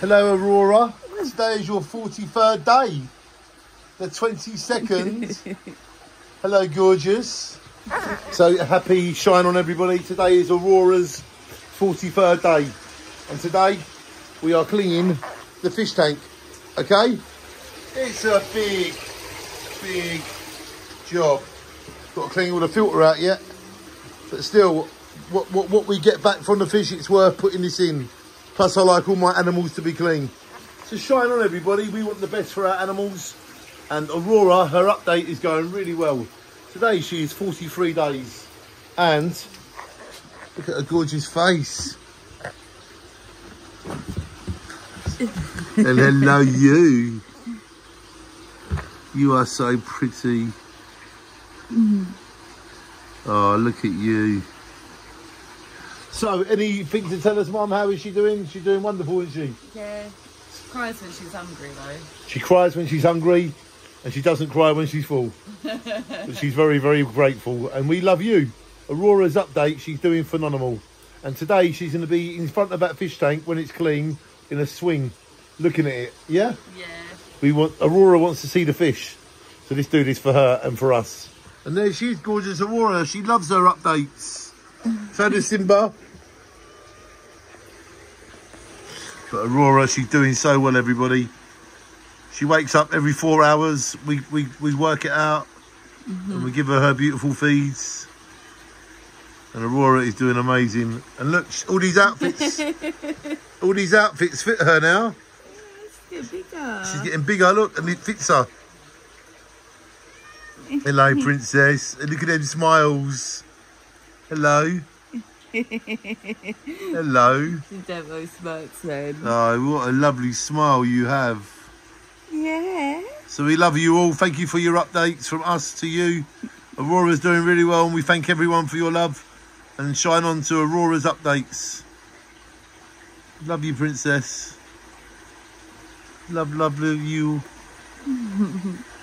Hello, Aurora. Today is your 43rd day, the 22nd. Hello, gorgeous. So happy shine on everybody. Today is Aurora's 43rd day, and today we are cleaning the fish tank. Okay? It's a big, big job. Got to clean all the filter out yet, but still, what, what, what we get back from the fish, it's worth putting this in. Plus, I like all my animals to be clean. So shine on everybody. We want the best for our animals. And Aurora, her update is going really well. Today she is 43 days. And look at her gorgeous face. and hello you. You are so pretty. Mm-hmm. Oh, look at you. So, anything to tell us, Mum? How is she doing? She's doing wonderful, isn't she? Yeah. She cries when she's hungry though. She cries when she's hungry, and she doesn't cry when she's full. but she's very, very grateful, and we love you. Aurora's update, she's doing phenomenal. And today she's going to be in front of that fish tank when it's clean, in a swing, looking at it. Yeah? Yeah. We want Aurora wants to see the fish, so let's do this for her and for us. And there she is, gorgeous Aurora. She loves her updates. so does Simba. But Aurora, she's doing so well, everybody. She wakes up every four hours. We we, we work it out, mm-hmm. and we give her her beautiful feeds. And Aurora is doing amazing. And look, all these outfits, all these outfits fit her now. Get bigger. She's getting bigger, look, and it fits her. Hello, princess. And look at them smiles. Hello. Hello. She demo smirks then. Oh, what a lovely smile you have. Yeah. So we love you all. Thank you for your updates from us to you. Aurora's doing really well, and we thank everyone for your love. And shine on to Aurora's updates. Love you, princess. Love, love, love you.